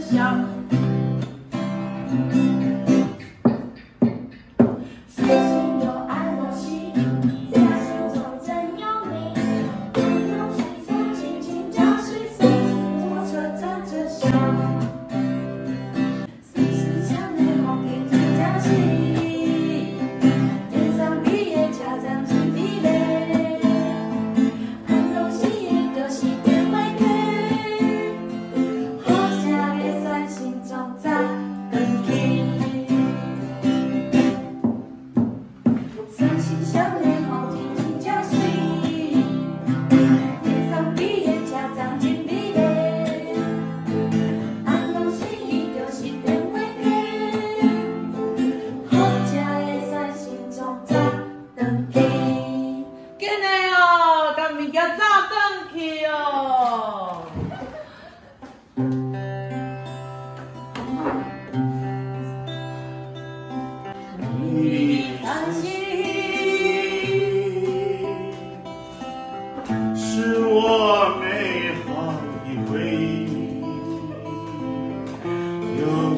想。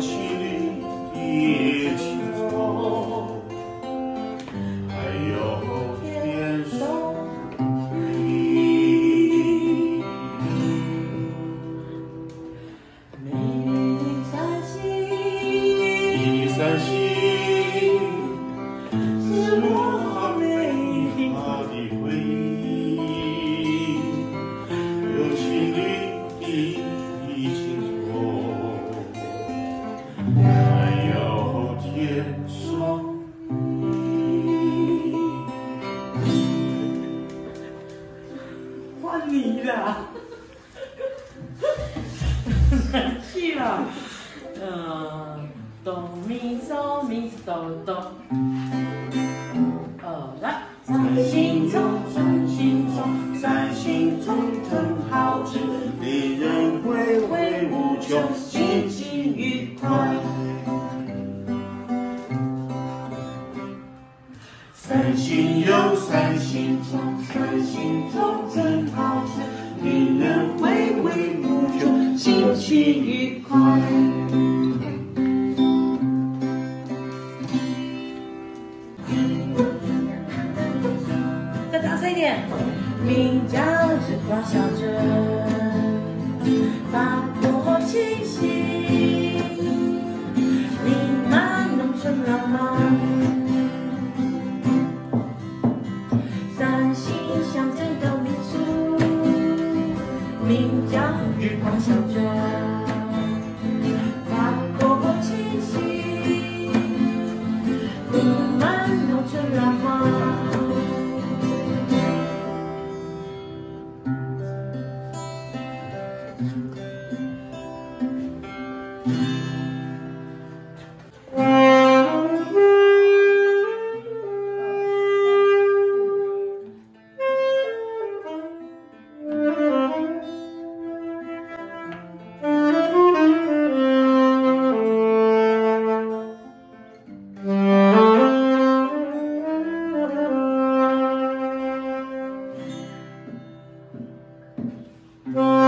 she 还有天上的，换你的，生气了。嗯，哆咪嗦咪哆哆来在心中在心中在心中真好人回味无穷三心有三心，中三心中真好吃，令人回味无穷，心情愉快。再大声一点！名叫“日光小镇”，发布好信息。时光匆匆 Mm-hmm.